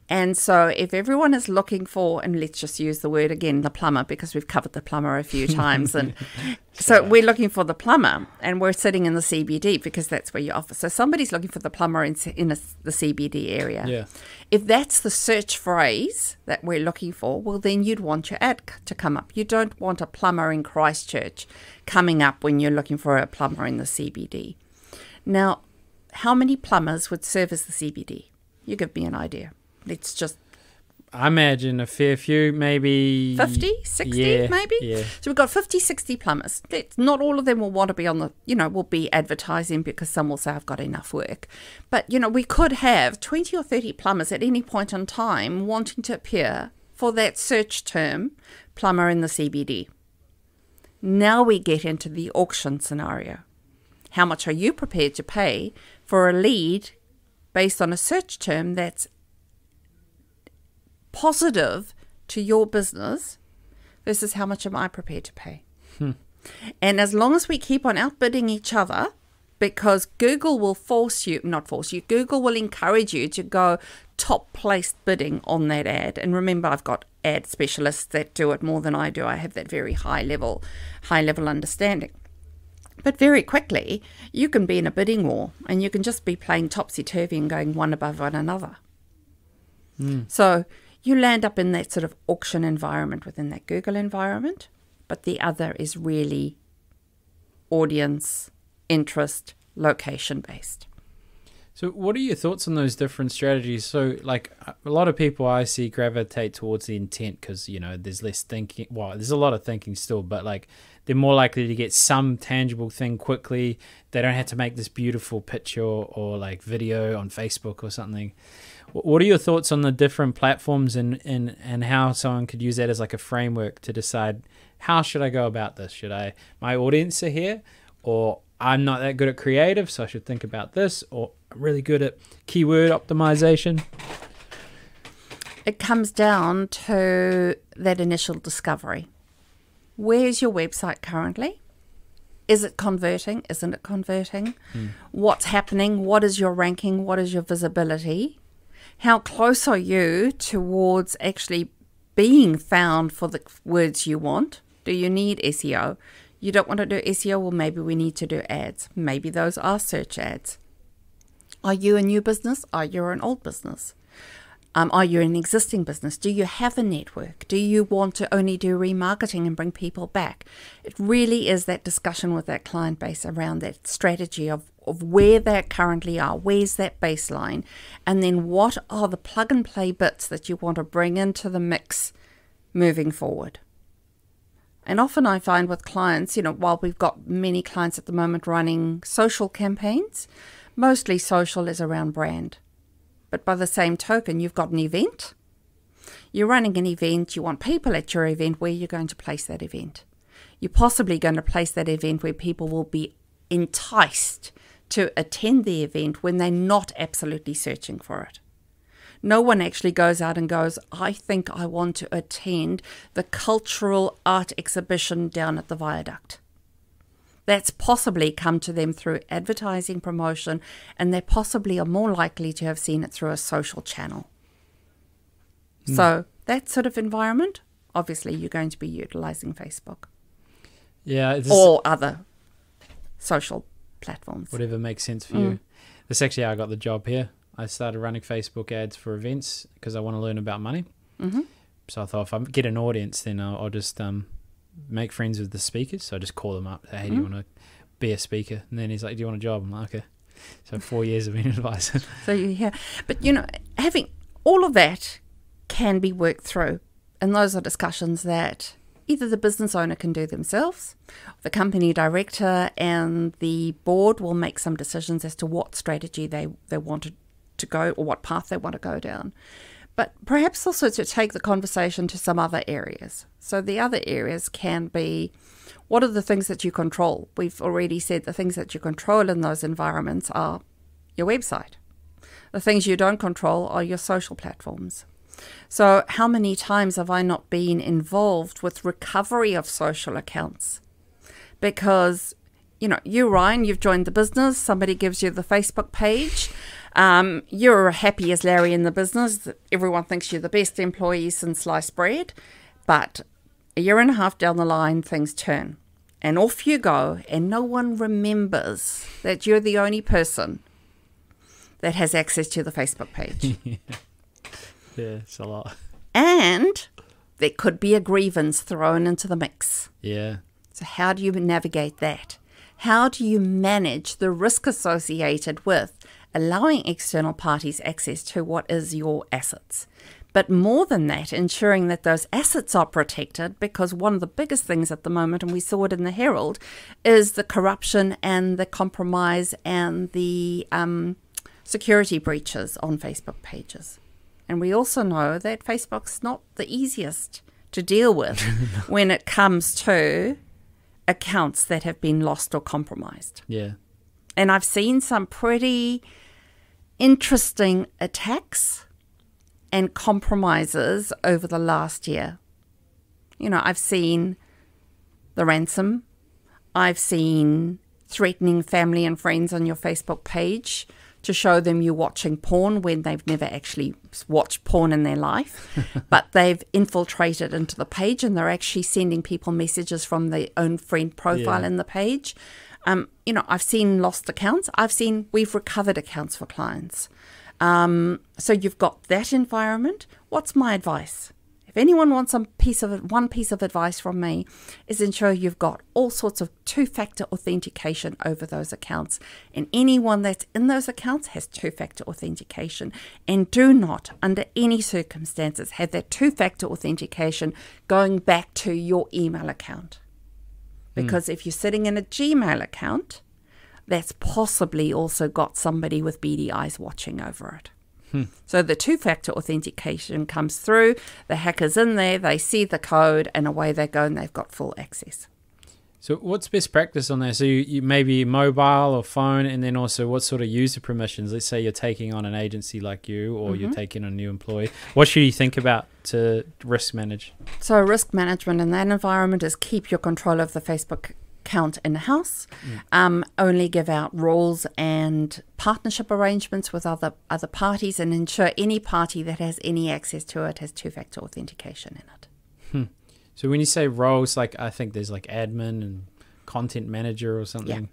And so, if everyone is looking for, and let's just use the word again, the plumber, because we've covered the plumber a few [LAUGHS] times. And so, we're looking for the plumber, and we're sitting in the CBD because that's where you offer. So, somebody's looking for the plumber in, in a, the CBD area. Yeah. If that's the search phrase that we're looking for, well, then you'd want your ad to come up. You don't want a plumber in Christchurch coming up when you're looking for a plumber in the CBD. Now, how many plumbers would service the CBD? You give me an idea. Let's just I imagine a fair few, maybe 50, 60, yeah, maybe. Yeah. So we've got 50, 60 plumbers. Not all of them will want to be on the, you know, will be advertising because some will say, I've got enough work. But, you know, we could have 20 or 30 plumbers at any point in time wanting to appear for that search term, plumber in the CBD. Now we get into the auction scenario. How much are you prepared to pay for a lead based on a search term that's positive to your business versus how much am I prepared to pay? Hmm. And as long as we keep on outbidding each other, because Google will force you, not force you, Google will encourage you to go top placed bidding on that ad. And remember, I've got ad specialists that do it more than I do. I have that very high level, high level understanding. But very quickly, you can be in a bidding war and you can just be playing topsy turvy and going one above one another. Hmm. So you land up in that sort of auction environment within that Google environment, but the other is really audience, interest, location based. So, what are your thoughts on those different strategies? So, like a lot of people I see gravitate towards the intent because you know there's less thinking. Well, there's a lot of thinking still, but like they're more likely to get some tangible thing quickly. They don't have to make this beautiful picture or like video on Facebook or something. What are your thoughts on the different platforms and and and how someone could use that as like a framework to decide how should I go about this? Should I my audience are here, or I'm not that good at creative, so I should think about this, or I'm really good at keyword optimization. It comes down to that initial discovery. Where's your website currently? Is it converting? Isn't it converting? Hmm. What's happening? What is your ranking? What is your visibility? How close are you towards actually being found for the words you want? Do you need SEO? You don't want to do SEO? Well, maybe we need to do ads. Maybe those are search ads. Are you a new business? Are you an old business? Um, are you an existing business? Do you have a network? Do you want to only do remarketing and bring people back? It really is that discussion with that client base around that strategy of, of where they currently are, where's that baseline, and then what are the plug and play bits that you want to bring into the mix moving forward. And often I find with clients, you know, while we've got many clients at the moment running social campaigns, mostly social is around brand. But by the same token, you've got an event. You're running an event, you want people at your event, where you're going to place that event. You're possibly going to place that event where people will be enticed to attend the event when they're not absolutely searching for it. No one actually goes out and goes, I think I want to attend the cultural art exhibition down at the viaduct that's possibly come to them through advertising promotion, and they possibly are more likely to have seen it through a social channel. So, that sort of environment, obviously, you're going to be utilizing Facebook Yeah, it's or other social platforms. whatever makes sense for Mm. you. That's actually how I got the job here. I started running Facebook ads for events because I want to learn about money. hmm So I thought if I get an audience, then I'll, I'll just um, make friends with the speakers. So I just call them up. Say, hey, do you Mm. want to be a speaker? And then he's like, do you want a job? I'm like, okay. So four years of being advisor. [LAUGHS] So you hear, but you know, having all of that can be worked through, and those are discussions that either the business owner can do themselves, the company director and the board will make some decisions as to what strategy they they want to, to go or what path they want to go down. But perhaps also to take the conversation to some other areas. So the other areas can be what are the things that you control? We've already said the things that you control in those environments are your website. The things you don't control are your social platforms. So, how many times have I not been involved with recovery of social accounts? Because, you know, you, Ryan, you've joined the business, somebody gives you the Facebook page. Um, you're happy as Larry in the business. Everyone thinks you're the best employee since sliced bread. But a year and a half down the line, things turn. And off you go, and no one remembers that you're the only person that has access to the Facebook page. [LAUGHS] yeah, it's a lot. and there could be a grievance thrown into the mix. Yeah. So, how do you navigate that? How do you manage the risk associated with allowing external parties access to what is your assets? But more than that, ensuring that those assets are protected because one of the biggest things at the moment, and we saw it in the Herald, is the corruption and the compromise and the um, security breaches on Facebook pages. And we also know that Facebook's not the easiest to deal with [LAUGHS] when it comes to accounts that have been lost or compromised. Yeah. And I've seen some pretty interesting attacks and compromises over the last year. You know, I've seen the ransom, I've seen threatening family and friends on your Facebook page to show them you're watching porn when they've never actually watched porn in their life, [LAUGHS] but they've infiltrated into the page and they're actually sending people messages from their own friend profile Yeah. in the page. Um, you know, I've seen lost accounts. I've seen we've recovered accounts for clients. Um, so you've got that environment. What's my advice? If anyone wants some piece of one piece of advice from me, is ensure you've got all sorts of two-factor authentication over those accounts, and anyone that's in those accounts has two-factor authentication. And do not, under any circumstances, have that two-factor authentication going back to your email account, Mm. because if you're sitting in a Gmail account, that's possibly also got somebody with beady eyes watching over it. Hmm. So the two factor authentication comes through, the hacker's in there, they see the code, and away they go, and they've got full access. So what's best practice on there? So you, you maybe mobile or phone, and then also what sort of user permissions? Let's say you're taking on an agency like you, or you're taking on a new employee. What should you think about to risk manage? So risk management in that environment is keep your control of the Facebook account in house. Um, only give out rules and partnership arrangements with other other parties, and ensure any party that has any access to it has two factor authentication in it. So when you say roles, like I think there's like admin and content manager or something.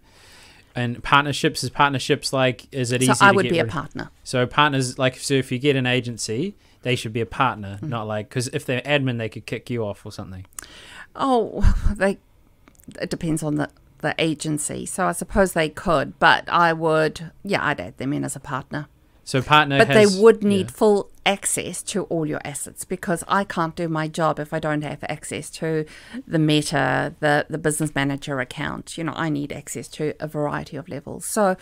And partnerships is partnerships like is it easy? So I to would be a partner. So partners like so if you get an agency, they should be a partner, Mm-hmm. not like because if they're admin, they could kick you off or something. Oh, [LAUGHS] they. It depends on the the agency. So I suppose they could, but I would. Yeah, I'd add them in as a partner. So partner, But has- they would need yeah. full access to all your assets because I can't do my job if I don't have access to the Meta, the the business manager account. You know, I need access to a variety of levels. So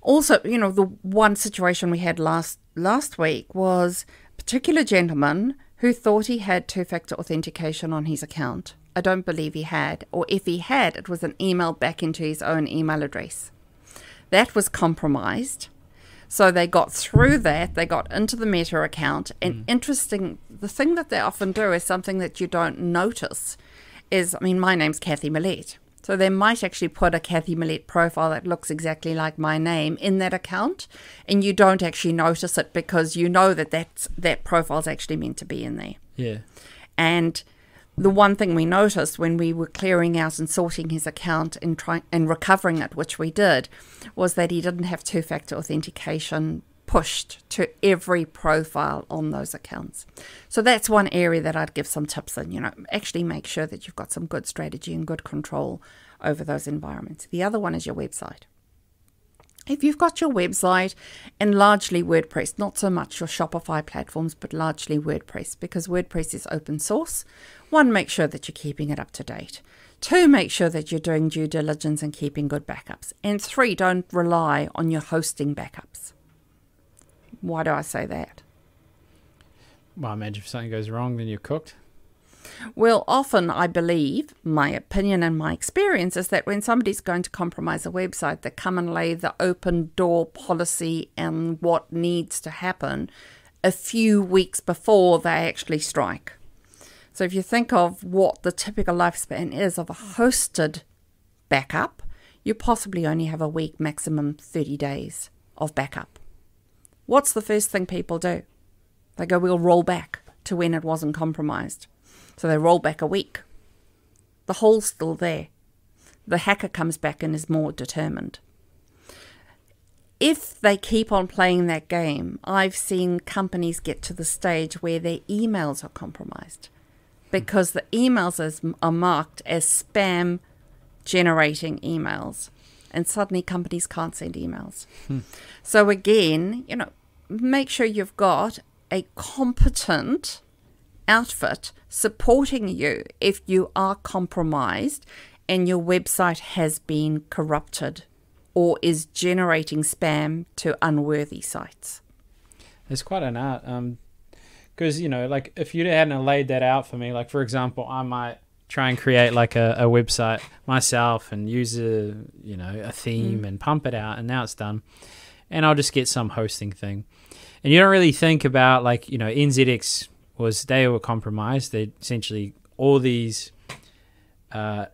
also, you know, the one situation we had last last week was particular gentleman who thought he had two-factor authentication on his account. I don't believe he had, or if he had, it was an email back into his own email address. That was compromised. So they got through that, they got into the Meta account. And mm. interesting, the thing that they often do is something that you don't notice is, I mean, my name's Cathy Mellett. So they might actually put a Cathy Mellett profile that looks exactly like my name in that account, and you don't actually notice it because you know that that's, that profile's actually meant to be in there. yeah. And the one thing we noticed when we were clearing out and sorting his account and trying and recovering it, which we did, was that he didn't have two-factor authentication pushed to every profile on those accounts. So that's one area that I'd give some tips in. You know, actually make sure that you've got some good strategy and good control over those environments. The other one is your website. If you've got your website and largely WordPress, not so much your Shopify platforms, but largely WordPress, because WordPress is open source, one, make sure that you're keeping it up to date. Two, make sure that you're doing due diligence and keeping good backups. And three, don't rely on your hosting backups. Why do I say that? Well, I imagine if something goes wrong, then you're cooked. Well, often I believe, my opinion and my experience is that when somebody's going to compromise a website, they come and lay the open door policy and what needs to happen a few weeks before they actually strike. So if you think of what the typical lifespan is of a hosted backup, you possibly only have a week, maximum 30 days of backup. What's the first thing people do? They go, we'll roll back to when it wasn't compromised. So they roll back a week. The hole's still there. The hacker comes back and is more determined. If they keep on playing that game, I've seen companies get to the stage where their emails are compromised because the emails is, are marked as spam generating emails. And suddenly companies can't send emails. Hmm. So, again, you know, make sure you've got a competent outfit supporting you if you are compromised and your website has been corrupted or is generating spam to unworthy sites. It's quite an art. Um, because you know, like if you hadn't laid that out for me, like for example, I might try and create like a, a website myself and use a you know a theme and pump it out, and now it's done. and I'll just get some hosting thing. And you don't really think about like you know NZX was they were compromised. They essentially all these uh,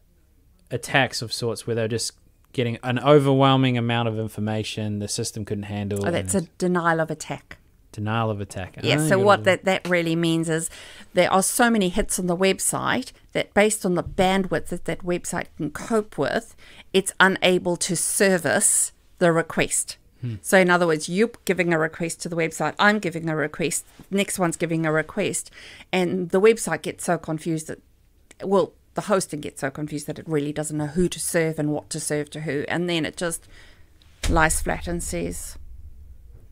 attacks of sorts where they're just getting an overwhelming amount of information the system couldn't handle. Oh, that's a denial of attack. Denial of attack. Yeah, Ah, so what that, that really means is there are so many hits on the website that based on the bandwidth that that website can cope with, it's unable to service the request. Hmm. So in other words, you're giving a request to the website, I'm giving a request, next one's giving a request, and the website gets so confused that well, the hosting gets so confused that it really doesn't know who to serve and what to serve to who, and then it just lies flat and says,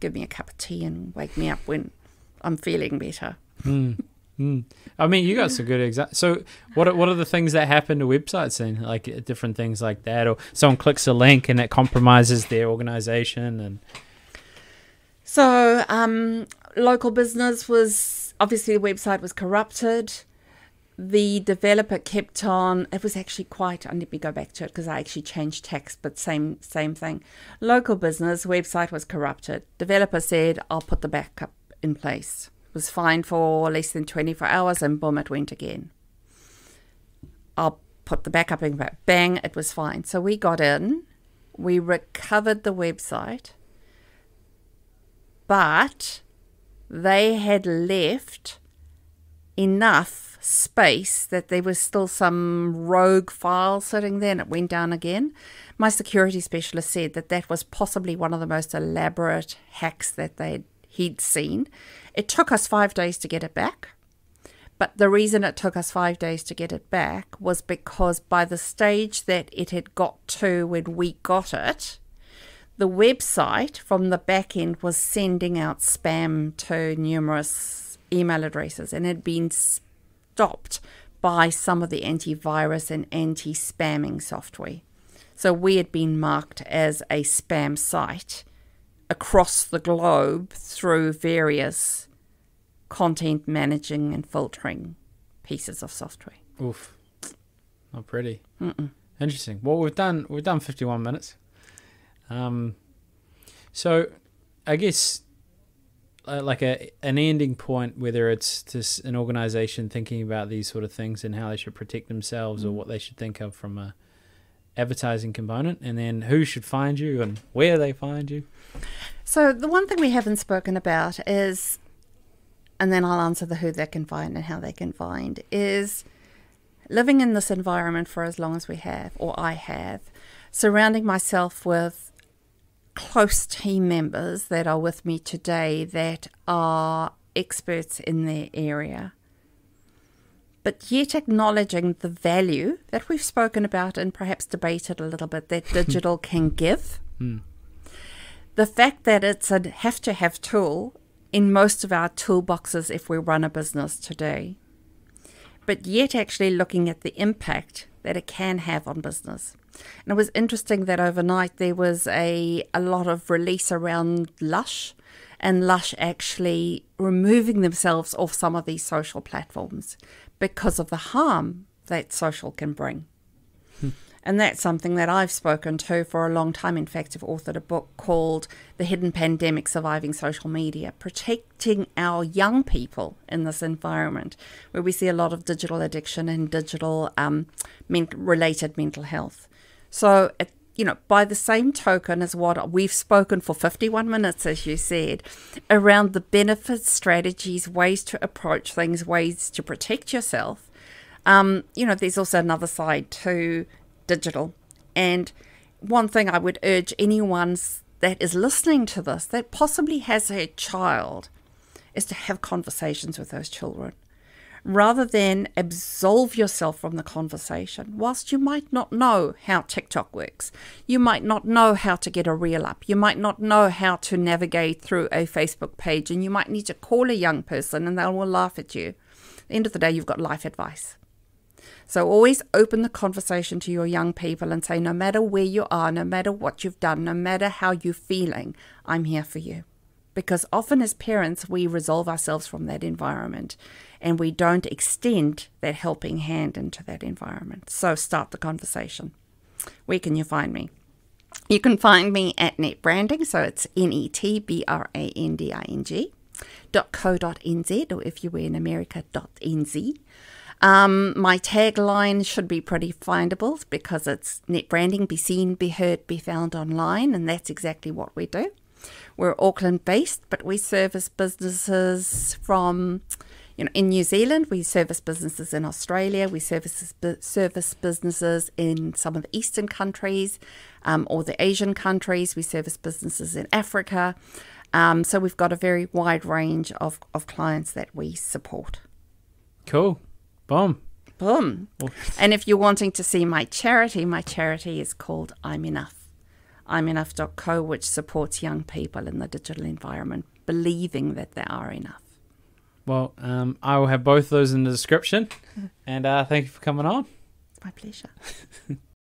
"Give me a cup of tea and wake me up when I'm feeling better." Hmm. I mean, you got some good examples. So, what are, what are the things that happen to websites and Like uh, different things like that, or someone clicks a link and it compromises their organization, and So, um, local business was obviously the website was corrupted. The developer kept on. It was actually quite. And let me go back to it because I actually changed text, but same same thing. Local business website was corrupted. Developer said, "I'll put the backup in place." Was fine for less than twenty four hours, and boom, it went again. I'll put the backup in. back. Bang, it was fine. So we got in. We recovered the website but they had left enough space that there was still some rogue file sitting there and it went down again. My security specialist said that that was possibly one of the most elaborate hacks that they he'd seen. It took us 5 days to get it back. But the reason it took us five days to get it back was because by the stage that it had got to when we got it, the website from the back end was sending out spam to numerous email addresses and had been stopped by some of the antivirus and anti spamming software. So we had been marked as a spam site across the globe through various content managing and filtering pieces of software. oof, not pretty. Interesting. Well, we've done we've done fifty one minutes. Um, so I guess uh, like a an ending point, whether it's just an organization thinking about these sort of things and how they should protect themselves or what they should think of from a advertising component, and then who should find you and where they find you. So the one thing we haven't spoken about is, and then I'll answer the who they can find and how they can find, is living in this environment for as long as we have, or I have, surrounding myself with close team members that are with me today that are experts in their area. But yet acknowledging the value that we've spoken about and perhaps debated a little bit that [LAUGHS] digital can give. Hmm. The fact that it's a have to have tool in most of our toolboxes if we run a business today, but yet actually looking at the impact that it can have on business. And it was interesting that overnight there was a, a lot of release around Lush and Lush actually removing themselves off some of these social platforms because of the harm that social can bring. And that's something that I've spoken to for a long time. In fact, I've authored a book called The Hidden Pandemic Surviving Social Media, protecting our young people in this environment where we see a lot of digital addiction and digital um, men- related mental health. So, it, you know, by the same token as what we've spoken for 51 minutes, as you said, around the benefits, strategies, ways to approach things, ways to protect yourself, um, you know, there's also another side to digital. And one thing I would urge anyone that is listening to this that possibly has a child is to have conversations with those children rather than absolve yourself from the conversation. Whilst you might not know how TikTok works, you might not know how to get a reel up, you might not know how to navigate through a Facebook page, and you might need to call a young person and they will laugh at you. At the end of the day, you've got life advice. So always open the conversation to your young people and say, no matter where you are, no matter what you've done, no matter how you're feeling, I'm here for you. Because often as parents, we resolve ourselves from that environment and we don't extend that helping hand into that environment. So start the conversation. Where can you find me? You can find me at Net Branding, so it's N E T B R A N D I N G dot co dot nz, or if you were in America, dot nz. Um, my tagline should be pretty findable because it's net branding, be seen, be heard, be found online, and that's exactly what we do. We're Auckland based, but we service businesses from, you know, in New Zealand, we service businesses in Australia, we service, service businesses in some of the Eastern countries um, or the Asian countries, we service businesses in Africa. Um, so we've got a very wide range of, of clients that we support. Cool. Boom. Boom. And if you're wanting to see my charity, my charity is called I'm Enough. I'm Enough.co, which supports young people in the digital environment, believing that they are enough. Well, um, I will have both those in the description. [LAUGHS] and uh, thank you for coming on. It's my pleasure. [LAUGHS]